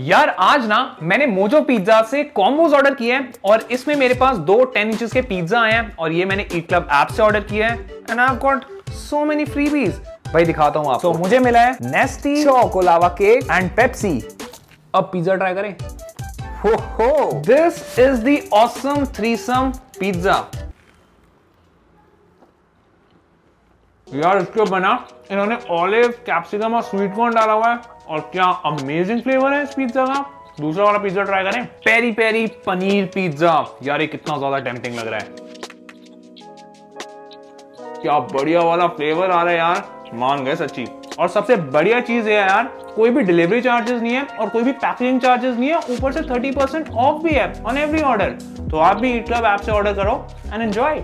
यार आज ना मैंने मोजो पिज्जा से कॉम्बोज ऑर्डर किए हैं और इसमें मेरे पास दो टेन इंचेस के पिज्जा आए हैं और ये मैंने ईट क्लब ऐप से ऑर्डर किया है and I got so many freebies भाई दिखाता हूँ आपको। So, मुझे मिला है nasty choco lava cake and Pepsi अब पिज्जा ट्राई करें। हो हो। This is the awesome threesome pizza यार, इसके बना इन्होंने ऑलिव कैप्सिकम और स्वीट कॉर्न डाला हुआ है। और क्या अमेजिंग फ्लेवर है इस पिज्जा का? दूसरा वाला पिज्जा ट्राई करें। पेरी पेरी पनीर पिज्जा यार, ये कितना ज़्यादा टेम्पटिंग लग रहा है। क्या बढ़िया वाला फ्लेवर आ रहा है यार। मान गए सच्ची। और सबसे बढ़िया चीज़ ये है यार, कोई भी डिलीवरी चार्जेस नहीं है और कोई भी पैकेजिंग चार्जेस नहीं है। ऊपर से 30% ऑफ़ भी है ऑन एवरी ऑर्डर तो आप भी ईट क्लब ऐप से ऑर्डर करो एंड एंजॉय